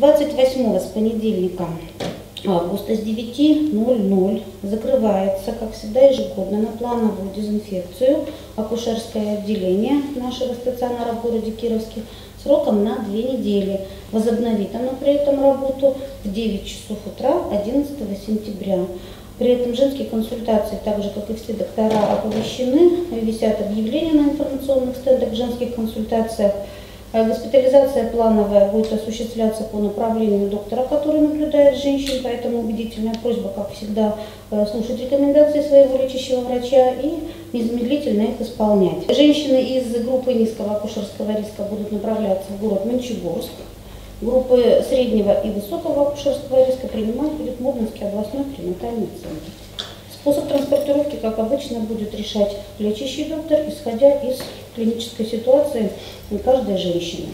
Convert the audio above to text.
28 с понедельника августа с 9.00 закрывается, как всегда, ежегодно на плановую дезинфекцию акушерское отделение нашего стационара в городе Кировске сроком на две недели. Возобновит оно при этом работу в 9 часов утра 11 сентября. При этом женские консультации, так же как и все доктора, оповещены, висят объявления на информационных стендах в женских консультациях. Э, госпитализация плановая будет осуществляться по направлению доктора, который наблюдает женщин, поэтому убедительная просьба, как всегда, э, слушать рекомендации своего лечащего врача и незамедлительно их исполнять. Женщины из группы низкого акушерского риска будут направляться в город Мончегорск. Группы среднего и высокого акушерского риска принимать будет Мурманский областной перинатальный центр. Способ транспортировки, как обычно, будет решать лечащий доктор, исходя из клинической ситуации каждой женщины.